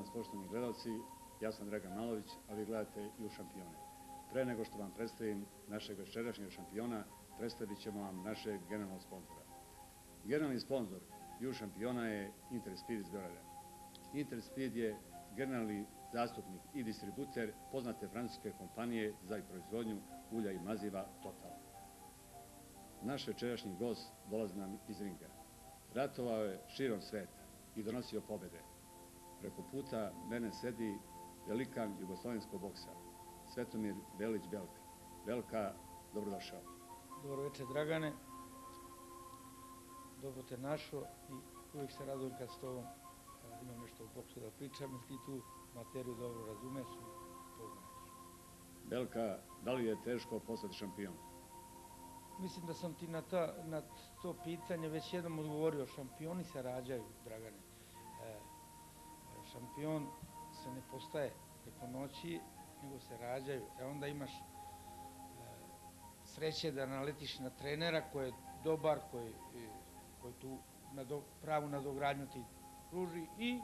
Vas poštovani gledalci, ja sam Dragan Malović, a vi gledate i u šampione. Pre nego što vam predstavim našeg večerašnjeg šampiona, predstavit ćemo vam našeg generalnog sponzora. Generalni sponsor ju šampiona je Interspeed iz Beograda. Interspeed je generalni zastupnik i distributer poznate francuske kompanije za proizvodnju ulja i maziva Total. Naš večerašnji gost dolazi nam iz ringa. Ratovao je širom sveta i donosio pobede. Preko puta mene sedi velikan jugoslovenskog boksa, Svetomir Belić Belka. Belka, dobrodošao. Dobro večer, Dragane. Dobro te našo i uvijek se radujem kad s tobom imam nešto o boksu da pričam, jer ti tu materiju dobro razumeš i poznaješ. Belka, da li je teško postati šampion? Mislim da sam ti na, ta, na to pitanje već jednom odgovorio. Šampioni se rađaju, Dragane. Šampion se ne postaje preko noći, nego se rađaju. E onda imaš e, sreće da naletiš na trenera koji je dobar, koji, koji tu nado, pravu nadogradnju ti pruži i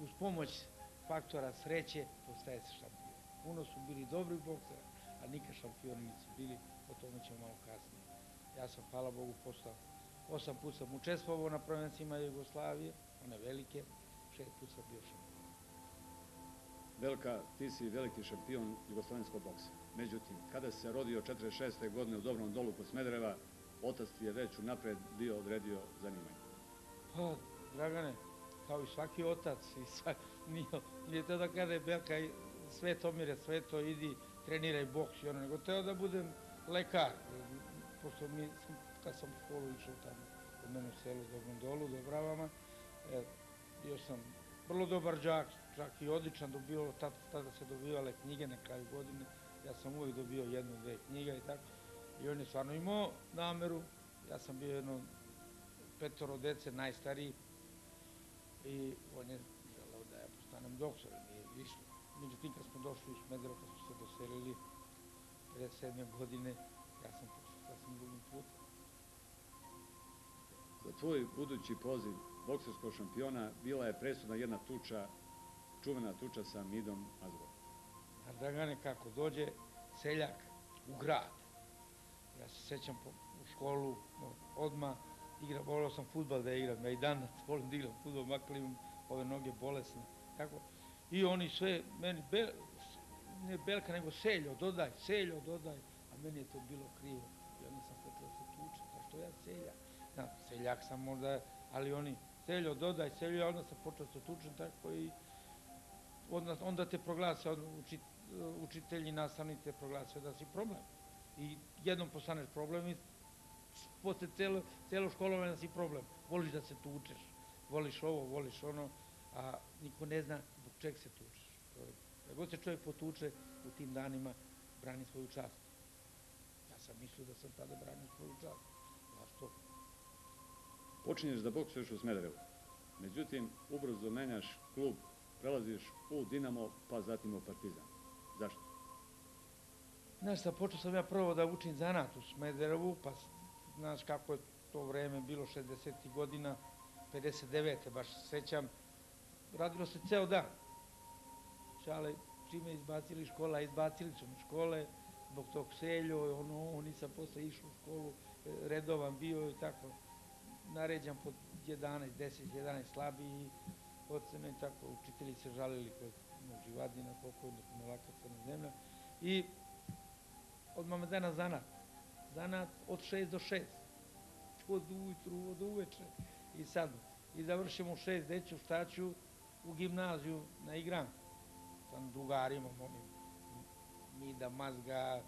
uz pomoć faktora sreće postaje se šampion. Puno su bili dobri boksera, a nikad šampioni nisu bili, o tome ćemo malo kasnije. Ja sam, hvala Bogu, postao osam put sam učestvovao na prvenstvima Jugoslavije, one velike, šest put sam bio šampion. Velka, ti si veliki šampion jugoslovenskog boksa. Međutim, kada se rodio 46. godine u Dobrom dolu kod Smedereva, otac ti je već unapred bio odredio zanimanje. Pa, Dragane, kao i svaki otac, i svak, nije, nije to da kaže Belka, sve to mire, sve to idi, treniraj boks i ono, nego teo da budem lekar, pošto mi, kad sam u školu išao tamo, u mene u selu Dobrom dolu, Dobravama, e, bio sam vrlo dobar džak, čak i odličan, dobio, tada, tada se dobivale knjige na kraju godine, ja sam uvijek dobio jednu, dve knjiga i tako, i on je stvarno imao nameru, ja sam bio jedno petoro dece, najstariji, i on je želeo da ja postanem doktor, nije išlo. Međutim, kad smo došli u Smederevo, kad smo se doselili 57. godine, ja sam počeo sasvim drugim putem. Za tvoj budući poziv bokserskog šampiona bila je presudna jedna tuča, čuvena tuča sa Midom Azgom. A Dragane, kako dođe seljak u grad, ja se sećam po, u školu, odma igram, volio sam futbal da igram, ja i dan volim da igram futbal, makar imam ove noge bolesne, tako. I oni sve, meni, bel, ne Belka, nego Seljo, dodaj, Seljo, dodaj, a meni je to bilo krivo. I onda sam počeo da se tučem, pa što ja seljak? Ja, seljak sam možda, ali oni, Seljo, dodaj, Seljo, a onda sam počeo da se tučem tako i onda, onda te proglase, učit, učitelji, nastavnici te proglase da si problem. I jednom postaneš problem i posle celo, celo školovanje si problem. Voliš da se tučeš, voliš ovo, voliš ono, a niko ne zna zbog čeg se tučeš. Da god se čovjek potuče u tim danima, brani svoju čast. Ja sam mislio da sam tada branio svoju čast. Počinješ da boksuješ u Smederevu. Međutim, ubrzo menjaš klub, prelaziš u Dinamo, pa zatim u Partizan. Zašto? Znaš šta, počeo sam ja prvo da učim zanat u Smederevu, pa znaš kako je to vreme bilo 60. godina, 59. baš se sećam, radilo se ceo dan. Šale, čime izbacili škola, izbacili su mi škole, zbog tog seljo, ono, nisam posle išao u školu, redovan bio i tako, naređan pod 11, 10, 11 slabiji, ocene tako, učitelji se žalili kod živadina, pokojnog Milaka Crna zemlja i odmah me da na zanat. Zanat od 6 do 6. Od ujutru, od uveče. I sad, i završimo u 6, deću, šta ću u gimnaziju na igran. Sa drugarima, onim, Mida, Mazga,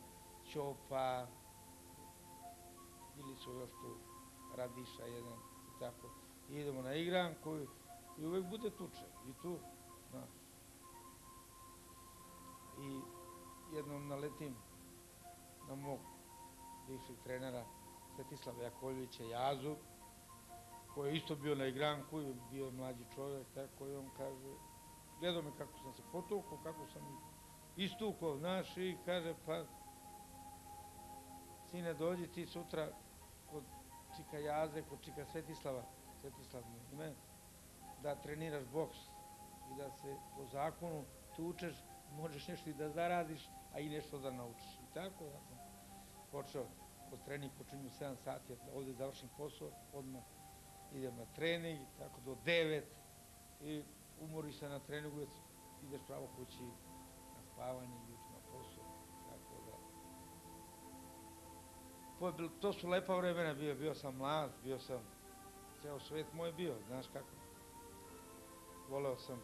Ćopa, bili su još tu Radiša jedan i tako. I idemo na igran koju i uvek bude tuče. I tu, znaš. I jednom naletim na mog bivšeg trenera Svetislava Jakovljevića Jazu, koji je isto bio na igranku i bio mlađi čovjek, tako i on kaže, gledao me kako sam se potukao, kako sam istukao, znaš, i kaže, pa, sine, dođi ti sutra kod čika Jaze, kod čika Svetislava, Svetislav mu ime, da treniraš boks. i da se po zakonu tučeš, možeš nešto i da zaradiš, a i nešto da naučiš. I tako ja sam počeo, po trening počinju u 7 sati, ja ovde završim posao, odmah idem na trening, tako do 9 i umoriš se na treningu, ideš pravo kući na spavanje i je bilo, to su lepa vremena bio, bio sam mlad, bio sam, ceo svet moj bio, znaš kako. Voleo sam,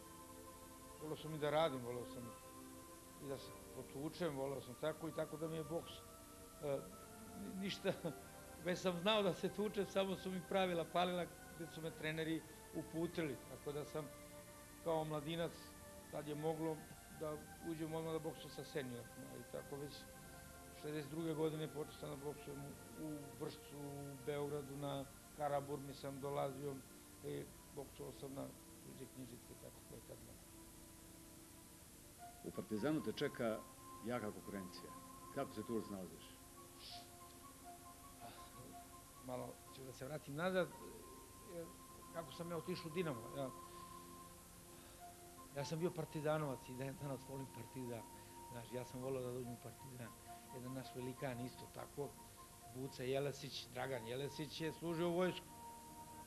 voleo sam i da radim, voleo sam i da se potučem, voleo sam tako i tako da mi je boks e, ni- ništa, već sam znao da se tučem, samo su mi pravila palila gde su me treneri uputili, tako da sam kao mladinac, tad je moglo da uđem odmah da boksujem sa seniorima i tako već 62. godine počeo sam da boksujem u, Vršcu, u Beogradu, na Karaburmi sam dolazio i boksovao sam na tuđe knjižice, kako ko je tad mogao. U Partizanu te čeka jaka konkurencija. Kako se tu snalaziš? malo ću da se vratim nazad, jer kako sam ja otišao u Dinamo. Ja, ja sam bio partizanovac i dan danas volim partizan. Znaš, ja sam volao da dođem u partizan. Jedan naš velikan isto tako, Buca Jelesić, Dragan Jelesić je služio u vojsku.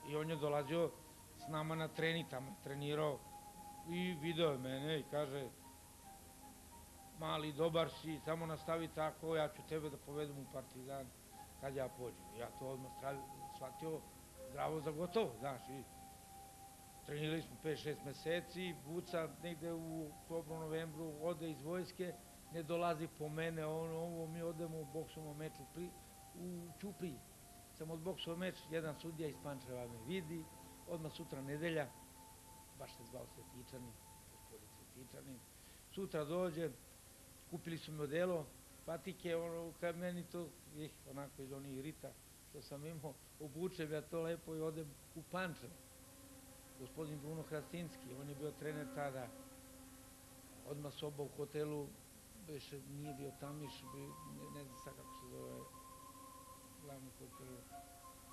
I on je dolazio s nama na trening, tamo trenirao i video je mene i kaže mali, dobar si, samo nastavi tako, ja ću tebe da povedem u partizan kad ja pođem. Ja to odmah shvatio zdravo za gotovo, znaš, i trenirali smo 5-6 meseci, Buca negde u oktobru, novembru ode iz vojske, ne dolazi po mene, ono, ovo, mi odemo u boksovom meču pri, u Ćupriji. Sam od boksova meč, jedan sudija iz Pančeva me vidi, odmah sutra nedelja, baš se zvao Svetičanin, gospodin Svetičanin, sutra dođe, kupili su mi odelo, patike, ono, kad meni to, ih, onako iz onih rita, što sam imao, obučem ja to lepo i odem u Pančevo. Gospodin Bruno Hrastinski, on je bio trener tada, odmah soba u hotelu, beše, nije bio Tamiš, ne, ne znam sad kako se zove, glavni hotel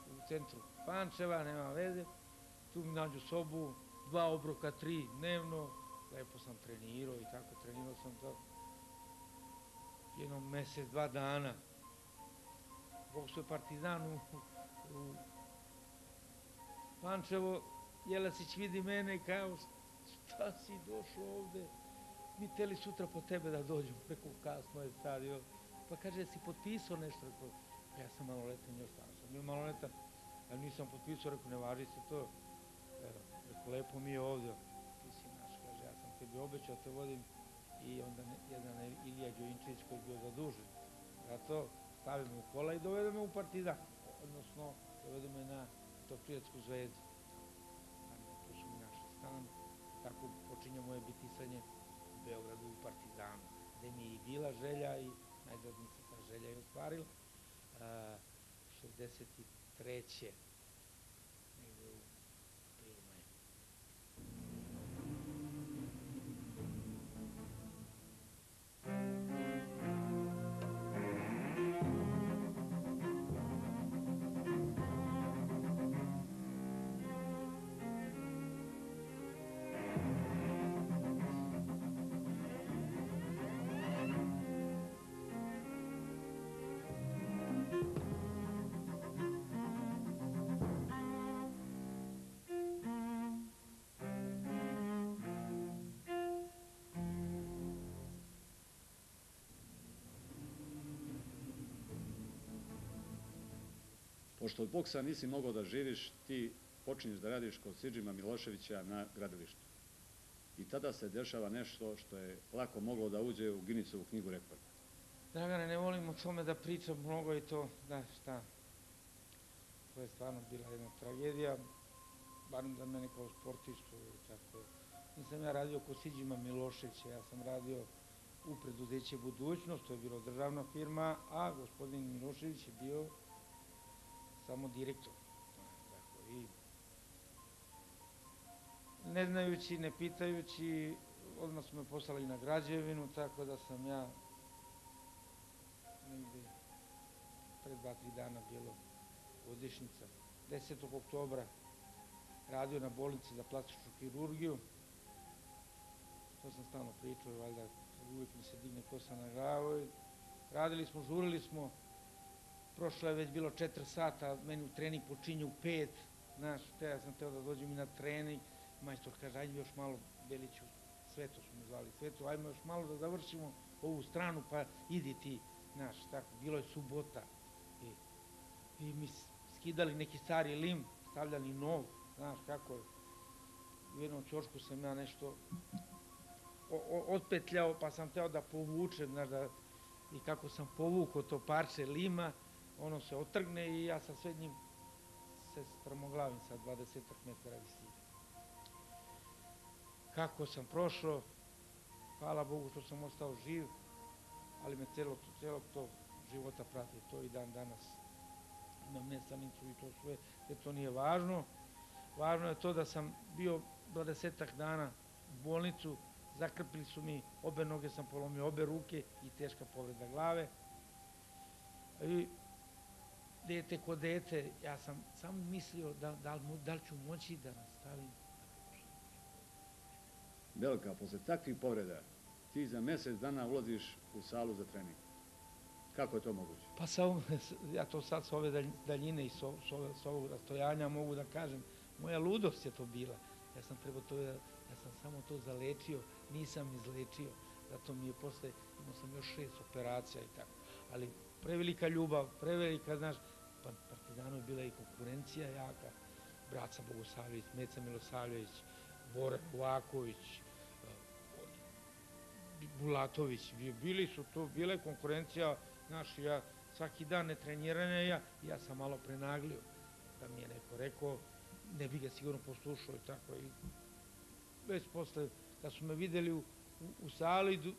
u centru Pančeva, nema veze, tu mi nađu sobu, dva obroka, tri dnevno, lepo sam trenirao i tako, trenirao sam to jedno mesec, dva dana. Boksuje Partizan u, u Pančevo, Jelasić vidi mene kao, šta si došao ovde? Mi teli sutra po tebe da dođemo, preko kasno je sad, jo. Pa kaže, jesi potpisao nešto? Rekao, "Pa ja sam maloletan, još tamo sam bio maloletan, ali nisam potpisao, rekao, ne važi se to. Evo, rekao, lepo mi je ovde, ti si naš, kaže, ja sam tebi obećao, te vodim i onda jedan je Ilija Đojinčić koji je bio zadužen. Zato stavimo u kola i dovedemo u Partizan, odnosno dovedemo je na Toprijetsku zvezdu. Tu su mi našli stan, tako počinje moje bitisanje Beogradu u Partizanu, gde mi je i bila želja i najzad mi se ta želja i ostvarila. A, 63. Pošto od boksa nisi mogao da živiš, ti počinješ da radiš kod Sidžima Miloševića na gradilištu. I tada se dešava nešto što je lako moglo da uđe u Ginicovu knjigu rekorda. Dragane, ne volim o tome da pričam mnogo i to, da, šta. To je stvarno bila jedna tragedija, barem za mene kao sportistu i tako. Nisam ja radio kod Siđima Miloševića, ja sam radio u preduzeće Budućnost, to je bilo državna firma, a gospodin Milošević je bio samo direktor. Tako, i ne znajući, ne pitajući, odmah su me poslali na građevinu, tako da sam ja negde pre dva, tri dana bilo godišnjica, 10. oktobra radio na bolnici za plastičnu hirurgiju to sam stalno pričao, valjda uvijek mi se digne kosa na glavu. Radili smo, žurili smo, prošlo je već bilo 4 sata, meni u trening počinje u 5, znaš, te ja sam teo da dođem i na trening, majstor kaže, ajde još malo, Beliću, Sveto smo zvali, Sveto, ajmo još malo da završimo ovu stranu, pa idi ti, znaš, tako, bilo je subota, i, i mi skidali neki stari lim, stavljali nov, znaš kako je, u jednom ćošku sam ja nešto o- o- otpetljao, pa sam teo da povučem, znaš, da, i kako sam povukao to parče lima, ono se otrgne i ja sa sve njim se strmoglavim sa 20 metara visine. Kako sam prošao, hvala Bogu što sam ostao živ, ali me celog, celog tog života prati to i dan danas. Imam nesanicu i to sve, te to nije važno. Važno je to da sam bio 20 dana u bolnicu, zakrpili su mi, obe noge sam polomio, obe ruke i teška povreda glave. I dete ko dete, ja sam samo mislio da, da, li, da li ću moći da nastavim. Belka, posle takvih povreda, ti za mjesec dana ulaziš u salu za trening. Kako je to moguće? Pa sa, ovom- ja to sad sa ove dalj- daljine i sa ove- sa ovog rastojanja mogu da kažem, moja ludost je to bila. Ja sam trebao to, ja sam samo to zalečio, nisam izlečio. Zato mi je posle, imao sam još šest operacija i tako. Ali prevelika ljubav, prevelika, znaš, Partizanu je bila i konkurencija jaka. Braca Bogosavljević, Meca Milosavljević, Bore Buvaković, eh, Bulatović, bi- bili su to, bila je konkurencija, znaš, ja svaki dan ne treniranja ja, ja sam malo prenaglio, da mi je neko rekao, ne bi ga sigurno poslušao i tako. I već posle, kad su me videli u, u, sali,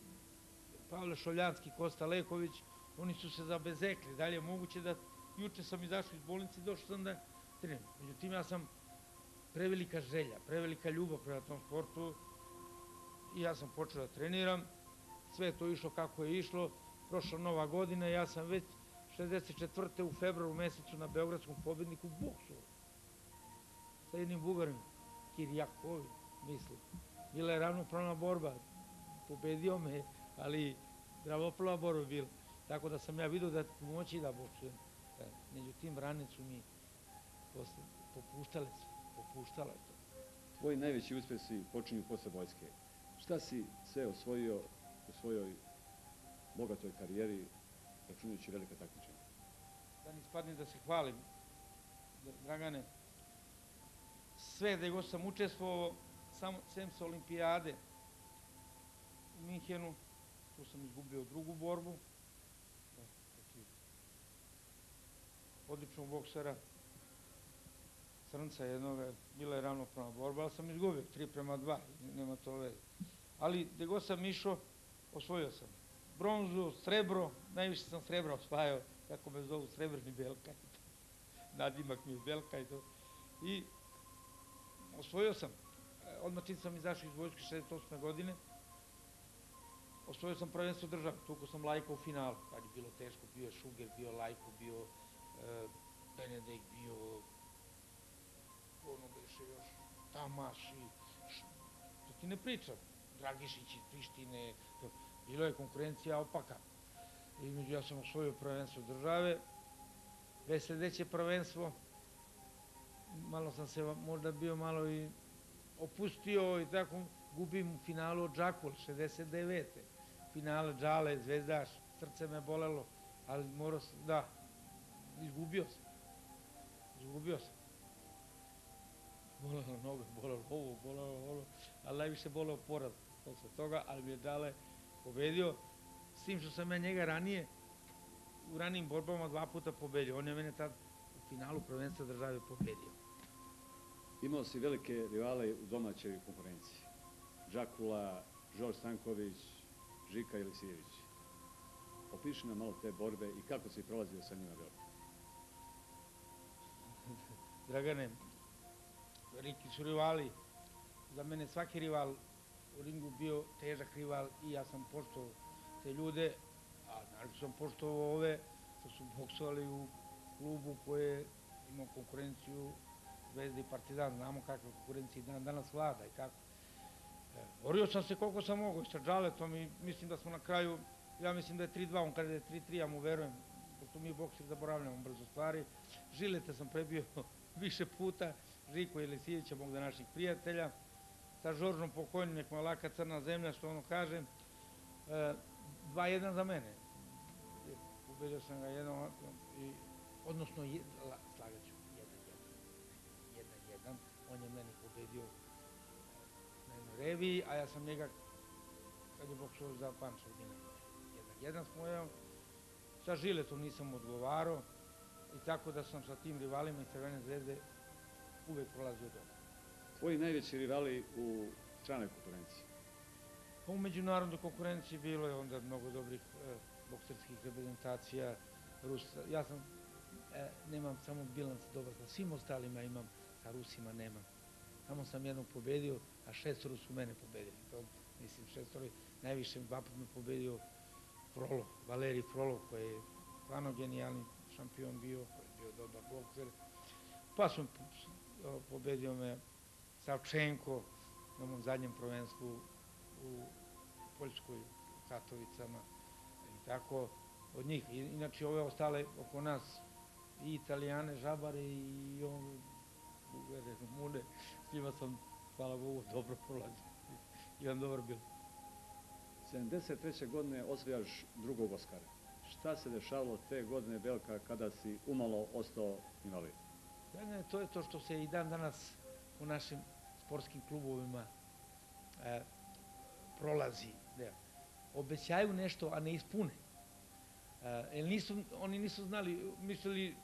Pavle Šoljanski, Kosta Leković, oni su se zabezekli. Da li je moguće da juče sam izašao iz bolnice i došao sam da treniram. Međutim, ja sam prevelika želja, prevelika ljubav prema tom sportu i ja sam počeo da treniram. Sve je to išlo kako je išlo. Prošla nova godina, ja sam već 64. u februaru mesecu na Beogradskom pobedniku boksu. Sa jednim bugarim, Kirjakovi, mislim. Bila je ravnopravna borba. Pobedio me, ali ravnopravna borba bila. Tako da sam ja vidio da moći da boksujem. Međutim, rane su mi posle, popuštale su, popuštale to. Tvoji najveći uspjesi počinju posle vojske. Šta si sve osvojio u svojoj bogatoj karijeri, računajući velika takmičenja? da ne ispadne da se hvalim, Dra- Dragane, sve gde god sam učestvovao, samo sem sa olimpijade u Minhenu, tu sam izgubio drugu borbu, da, protiv odličnog boksera, crnca jednoga, bila je ravnopravna borba, ali sam izgubio, 3 prema 2, nema to veze. Ali gde god sam išao, osvojio sam. Bronzu, srebro, najviše sam srebra osvajao, kako me zovu Srebrni Belka. Nadimak mi je Belka i to. I osvojio sam. E, Odmah čim sam izašao iz vojske 68. godine, osvojio sam prvenstvo države. Tuko sam Lajka u finalu. Tad je bilo teško. Bio je Šuger, bio Lajko, bio Benedek, bio ono beše još Tamaš i to ti ne pričam. Dragišić iz Prištine. Bilo je konkurencija opaka između ja sam osvojio prvenstvo države, već sledeće prvenstvo, malo sam se možda bio malo i opustio i tako gubim u finalu od Džakul, 69. Finale Džale, Zvezdaš, srce me bolelo, ali morao sam, da, izgubio sam. Izgubio sam. Bolelo noge, bolelo ovo, bolelo ovo, ali najviše boleo poraz posle toga, ali mi je Džale pobedio, s tim što sam ja njega ranije u ranijim borbama dva puta pobedio. On je mene tad u finalu prvenstva države pobedio. Imao si velike rivale u domaćoj konkurenciji. Đakula, Žorž Stanković, Žika Ilisijević. Opiši nam malo te borbe i kako si prolazio sa njima Belka. Dragane, veliki su rivali. Za mene svaki rival u ringu bio težak rival i ja sam poštovao te ljude, a naravno sam poštovao ove što su boksovali u klubu koje ima konkurenciju Zvezda i Partizan. Znamo kakva konkurencija dan danas vlada i kako. E, Borio sam se koliko sam mogao sa Džaletom i mislim da smo na kraju, ja mislim da je 3-2, on kada je 3-3, ja mu verujem, pošto mi bokseri zaboravljamo brzo stvari. Žilete sam prebio više puta, Žiko Jelisijevića, mog današnjih prijatelja, sa Žoržom pokojnim, nek me crna zemlja, što ono kažem, e, 2-1 za mene. Ubedio sam ga jednom, i, odnosno, slagat ću, 1-1. 1-1, on je mene pobedio na jednoj reviji, a ja sam njega, kad je boksovao za Pančevo Dinamo. 1-1 smo jeo, sa Žiletom nisam odgovarao, i tako da sam sa tim rivalima iz Crvene zvezde uvek prolazio dobro. Tvoji najveći rivali u stranoj konkurenciji? Pa u međunarodnoj konkurenciji bilo je onda mnogo dobrih e, bokserskih reprezentacija, Rusa. Ja sam, e, nemam samo bilans dobar, sa svim ostalima imam, sa Rusima nemam. Samo sam jednog pobedio, a šestoro su mene pobedili. To, mislim, šestoro je najviše, dva put me pobedio Frolov, Valerij Frolov, koji je stvarno genijalni šampion bio, koji je bio dobar bokser. Pa sam pobedio me Savčenko na mom zadnjem prvenstvu u Poljskoj, u Katovicama i tako od njih. Inače ove ostale oko nas i Italijane, Žabare i on, Bugare, Mune, s njima sam, hvala Bogu, dobro prolazio. Imam dobar bil. 73. godine osvajaš drugog Oskara. Šta se dešavalo te godine, Belka, kada si umalo ostao invalid? Da, ne, to je to što se i dan danas u našim sportskim klubovima e, prolazi. Da, obećaju nešto, a ne ispune. E, nisu, oni nisu znali, mislili,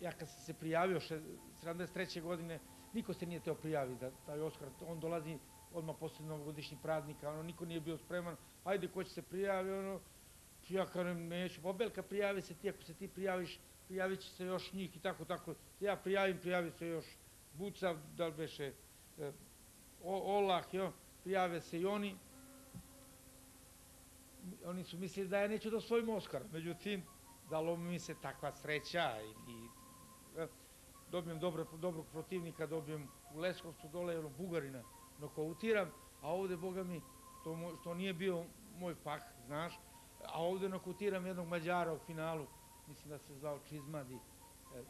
ja kad sam se prijavio 73. godine, niko se nije teo prijaviti da taj Oskar, on dolazi odmah posle novogodišnjih praznika, ono, niko nije bio spreman, ajde ko će se prijavi, ono, ja kažem, neću, pa Belka, prijavi se ti, ako se ti prijaviš, prijavit će se još njih i tako, tako. Ja prijavim, prijavi se još Buca, da li beše, e, Olah, jo, prijave se i oni. Oni su mislili da ja neću da osvojim Oskar, međutim, dalo mi se takva sreća i, i e, dobijem dobro, dobrog protivnika, dobijem u Leskovcu dole, ono, Bugarina, nokautiram, a ovde, boga mi, to, to nije bio moj fah, znaš, a ovde nokautiram jednog Mađara u finalu, mislim da se zvao Čizmadi, e,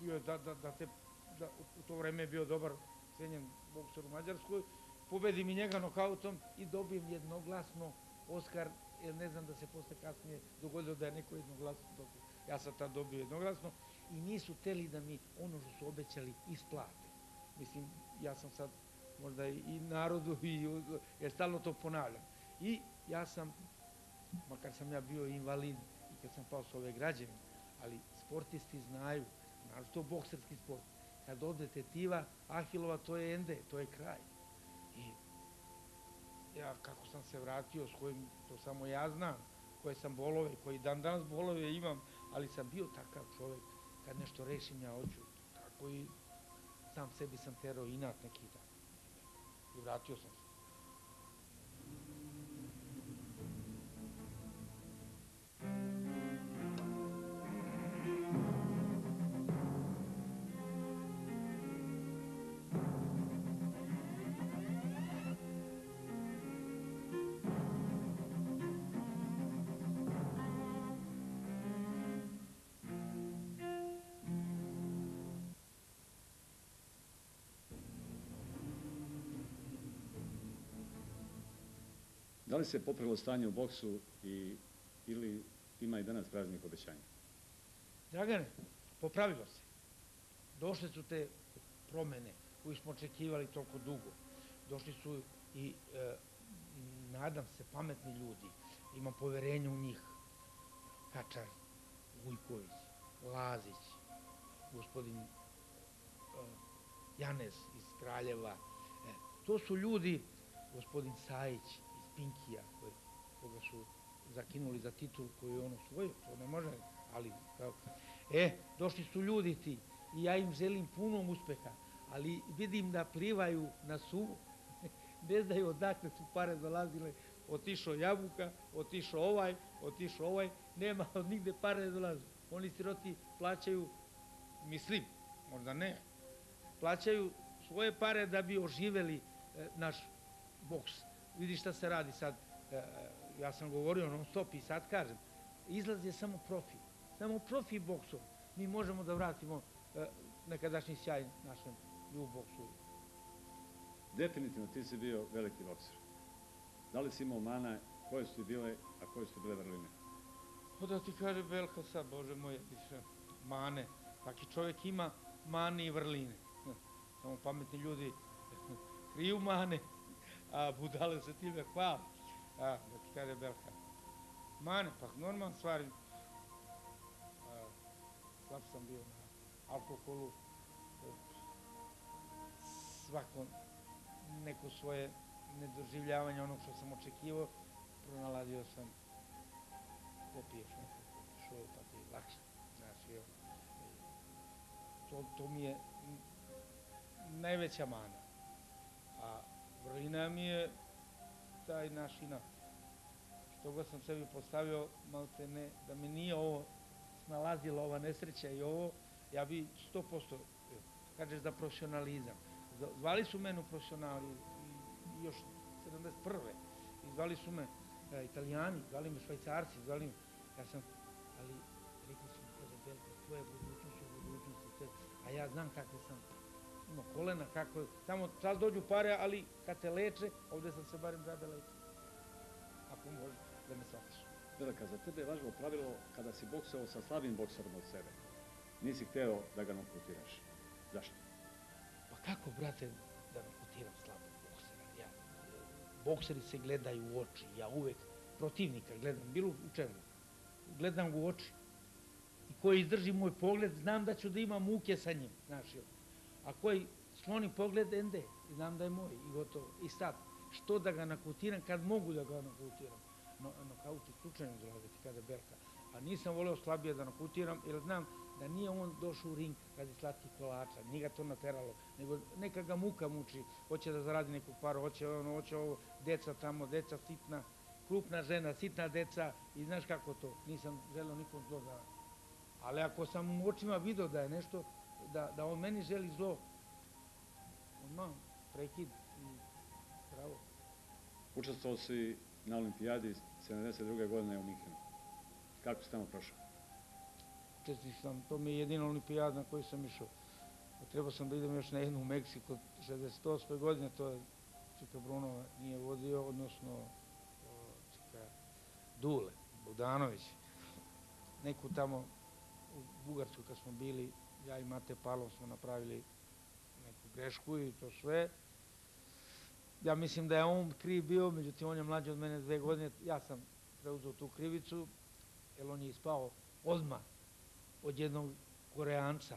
bio da, da, da te, da, u to vreme je bio dobar cenjen bokser u Mađarskoj, pobedim i njega nokautom i dobijem jednoglasno Oskar, jer ne znam da se posle kasnije dogodilo da je neko jednoglasno dobio. Ja sam tad dobio jednoglasno i nisu teli da mi ono što su obećali isplate. Mislim, ja sam sad možda i narodu, i, jer stalno to ponavljam. I ja sam, makar sam ja bio invalid i kad sam pao s ove građevine, ali sportisti znaju, znaš to bokserski sport, kad ode tetiva Ahilova, to je ende, to je kraj. I ja kako sam se vratio, s kojim, to samo ja znam, koje sam bolove, koji dan danas bolove imam, ali sam bio takav čovek, kad nešto rešim ja hoću, tako i sam sebi sam terao inat neki tako. I vratio sam se. Da li se popravilo stanje u boksu i, ili ima i danas praznih obećanja? Dragane, popravilo se. Došle su te promene koje smo očekivali toliko dugo. Došli su i, e, nadam se, pametni ljudi. Imam poverenje u njih. Kačar, Vujković, Lazić, gospodin e, Janez iz Kraljeva. E, to su ljudi, gospodin Sajić, Pinkija, koji, koga su zakinuli za titul koju on osvojio, to ne može, ali kao, e, došli su ljudi ti i ja im želim puno uspeha, ali vidim da plivaju na suvo, ne znaju odakle su pare dolazile, otišao Jabuka, otišao ovaj, otišao ovaj, nema od nigde pare dolaze. Oni siroti plaćaju, mislim, možda ne, plaćaju svoje pare da bi oživeli e, naš boks. Vidi šta se radi sad. E, ja sam govorio non stop i sad kažem. Izlaz je samo profi. Samo profi boksom. Mi možemo da vratimo e, nekadašnji sjaj našem i u boksu. Definitivno ti si bio veliki bokser. Da li si imao mana, koje su ti bile, a koje su ti bile vrline? Pa da ti kaže Belka sad, Bože moj, više, mane. Svaki čovjek ima mane i vrline. Samo pametni ljudi kriju mane, a budale se time hvali. A, da ti kaže Belka. Mane, pa normalna stvar. Slab sam bio na alkoholu. Svako neko svoje nedoživljavanje onog što sam očekivao, pronalazio sam popiješ nekako šol pa ti je lakše. Znaš, ono, to, to mi je najveća mana. A vrlina mi je taj naš inat. Što god sam sebi postavio, malte ne, da me nije ovo snalazila ova nesreća i ovo, ja bi 100%, kažeš da profesionalizam. Zvali su mene u profesionali i još 71. I zvali su me e, italijani, zvali me švajcarci, zvali me, ja sam, ali rekli su mi, kaže, Belka, tvoja budućnost u budućnosti, sve, a ja znam kakve sam imao kolena, kako, tamo čas dođu pare, ali kad te leče, ovde sam se barem džabe lečio. Ako može da me shvatiš. Belka, za tebe je važno pravilo kada si boksao sa slabim bokserom od sebe. Nisi hteo da ga nokutiraš. Zašto? Pa kako, brate, da nokutiram slabog boksera? Ja, bokseri se gledaju u oči. Ja uvek protivnika gledam, bilo u čemu. Gledam u oči. I koji izdrži moj pogled, znam da ću da imam muke sa njim. Znaš, a koji skloni pogled, ende, znam da je moj i gotovo. I sad, što da ga nakutiram kad mogu da ga nakutiram? No, nokauti slučajno dolaze, ti kada Belka. A nisam voleo slabije da nakutiram, jer znam da nije on došao u ring radi slatkih kolača, nije ga to nateralo, nego neka ga muka muči, hoće da zaradi neku paru, hoće ono, hoće ovo, deca tamo, deca sitna, krupna žena, sitna deca i znaš kako to, nisam želeo nikom zlo da... Ali ako sam u očima video da je nešto, da, da on meni želi zlo, odmah prekid i pravo. Učestvovao si na olimpijadi 72. godine u Minhenu. Kako si tamo prošao? Učestvovao sam, to mi je jedina olimpijada na koju sam išao. Trebao sam da idem još na jednu u Meksiko 68. godine, to je Čika Bruno nije vodio, odnosno Čika Dule, Bogdanović. Neku tamo u Bugarsku kad smo bili, ja i Mate Palov smo napravili neku grešku i to sve. Ja mislim da je on kriv bio, međutim on je mlađi od mene dve godine, ja sam preuzeo tu krivicu, jer on je ispao odmah od jednog koreanca.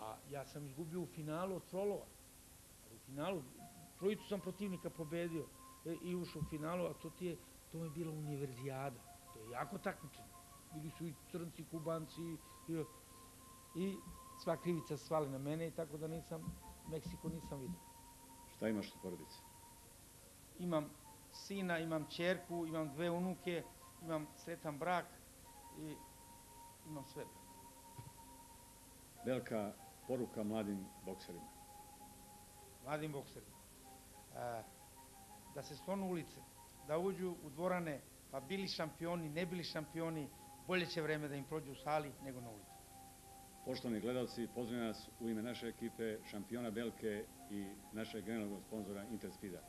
A ja sam izgubio u finalu od Frolova. U finalu, trojicu sam protivnika pobedio e, i ušao u finalu, a to ti je, to je bila univerzijada. To je jako takmičenje. Bili su i crnci, kubanci i, i sva krivica svali na mene i tako da nisam, Meksiko nisam vidio. Šta imaš u porodici? Imam sina, imam čerku, imam dve unuke, imam sretan brak i imam sve. Velika poruka mladim bokserima. Mladim bokserima. A, da se sklonu ulice, da uđu u dvorane, pa bili šampioni, ne bili šampioni, bolje će vreme da im prođe u sali nego na ulici. Poštovani gledalci, pozdravljam nas u ime naše ekipe, šampiona Belke i našeg generalnog sponzora Interspida.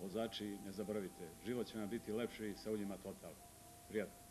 Vozači, ne zaboravite, život će nam biti lepši sa uljima Total. Prijatno.